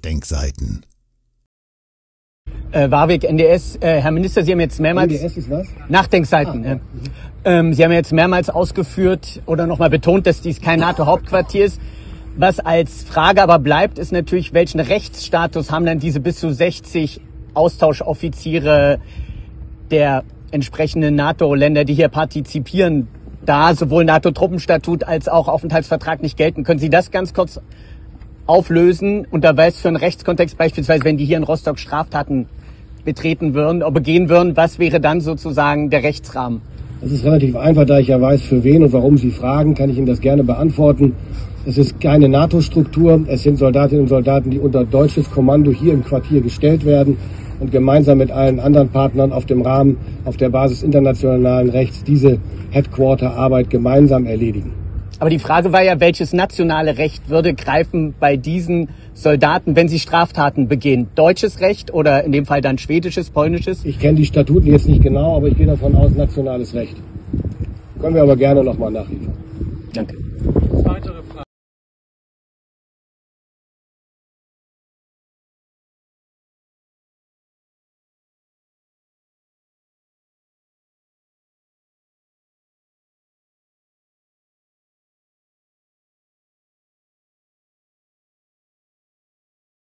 Nachdenkseiten. Äh, Warwick, NDS, äh, Herr Minister, Sie haben jetzt mehrmals... NDS ist was? Nachdenkseiten. Ah, äh. ähm, Sie haben jetzt mehrmals ausgeführt oder nochmal betont, dass dies kein NATO-Hauptquartier ist. Was als Frage aber bleibt, ist natürlich, welchen Rechtsstatus haben dann diese bis zu 60 Austauschoffiziere der entsprechenden NATO-Länder, die hier partizipieren, da sowohl NATO-Truppenstatut als auch Aufenthaltsvertrag nicht gelten. Können Sie das ganz kurz auflösen? Und da weiß für einen Rechtskontext beispielsweise, wenn die hier in Rostock Straftaten betreten würden, oder begehen würden, was wäre dann sozusagen der Rechtsrahmen? Das ist relativ einfach, da ich ja weiß, für wen und warum Sie fragen, kann ich Ihnen das gerne beantworten. Es ist keine NATO-Struktur, es sind Soldatinnen und Soldaten, die unter deutsches Kommando hier im Quartier gestellt werden und gemeinsam mit allen anderen Partnern auf dem Rahmen, auf der Basis internationalen Rechts diese Headquarter-Arbeit gemeinsam erledigen. Aber die Frage war ja, welches nationale Recht würde greifen bei diesen Soldaten, wenn sie Straftaten begehen? Deutsches Recht oder in dem Fall dann schwedisches, polnisches? Ich kenne die Statuten jetzt nicht genau, aber ich gehe davon aus, nationales Recht. Können wir aber gerne nochmal nachliefern. Danke.